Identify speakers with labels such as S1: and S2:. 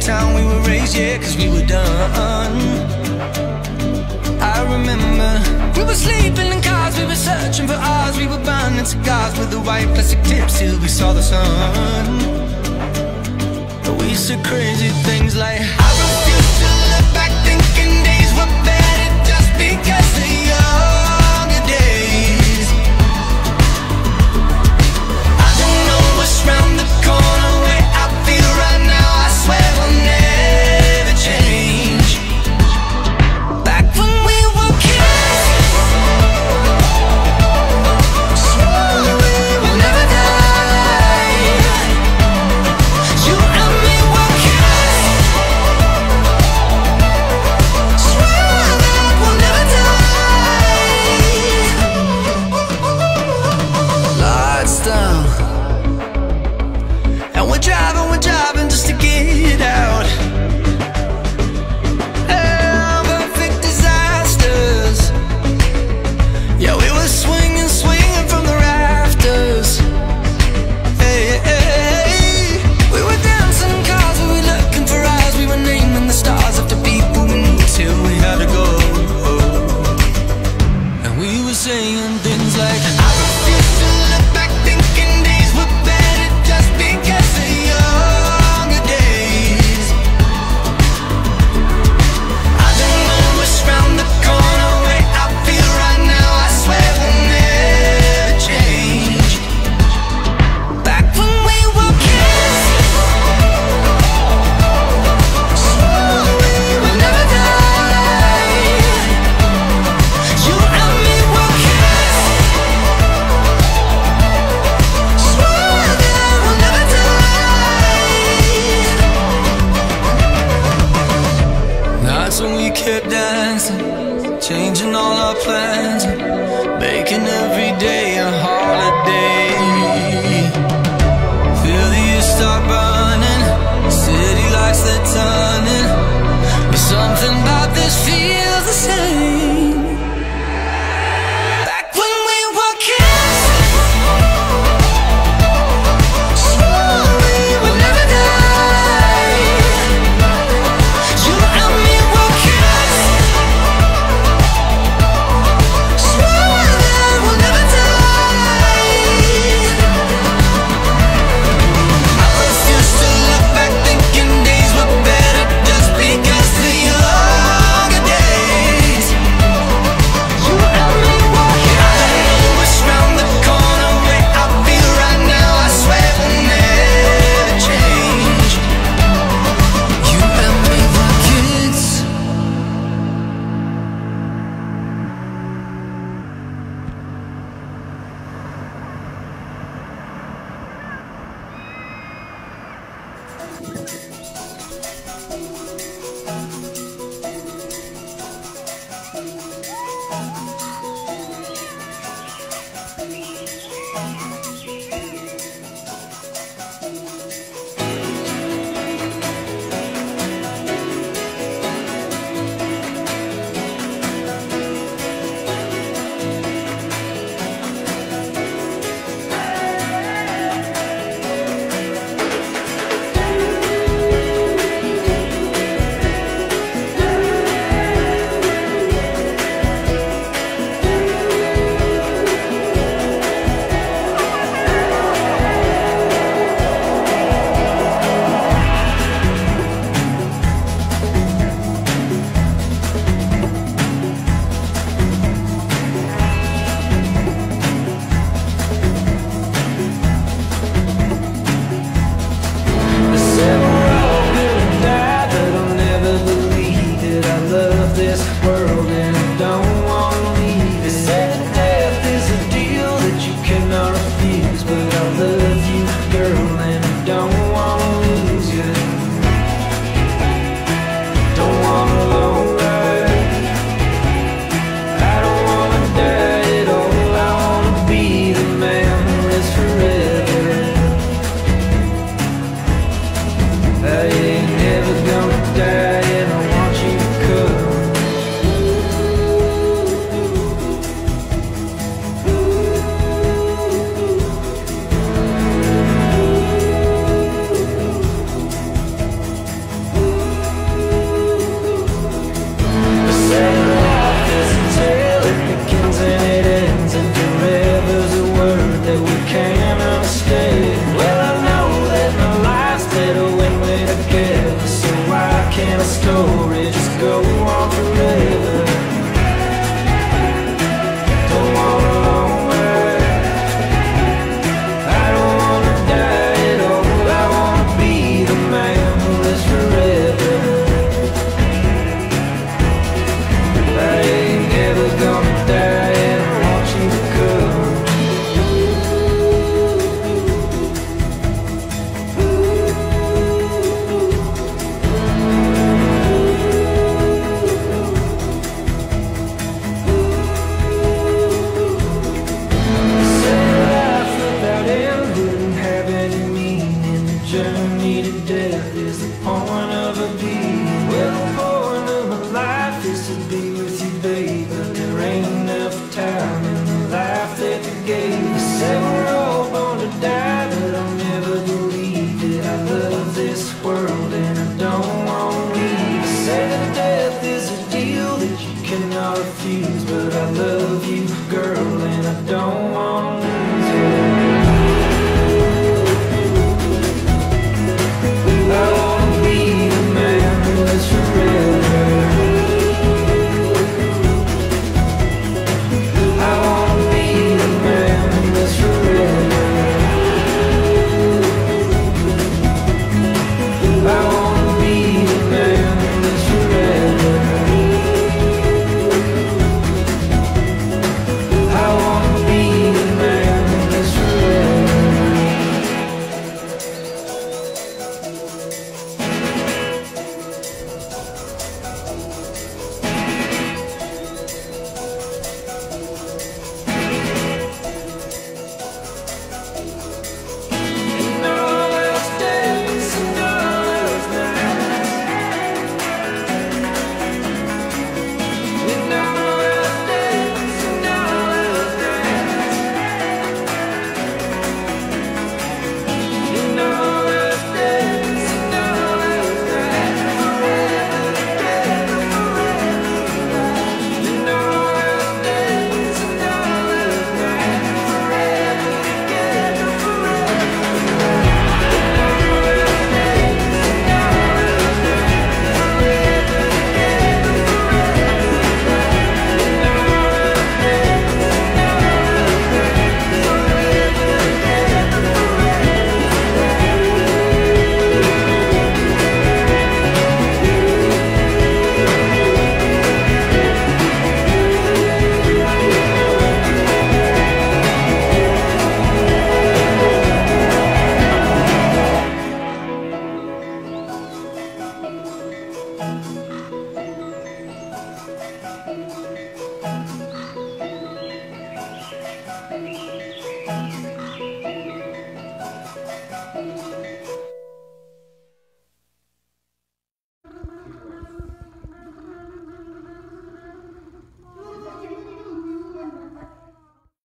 S1: town we were raised, yeah, cause we were done. I remember We were sleeping in cars, we were searching for ours We were burning cigars with the white plastic tips till we saw the sun. We said crazy things like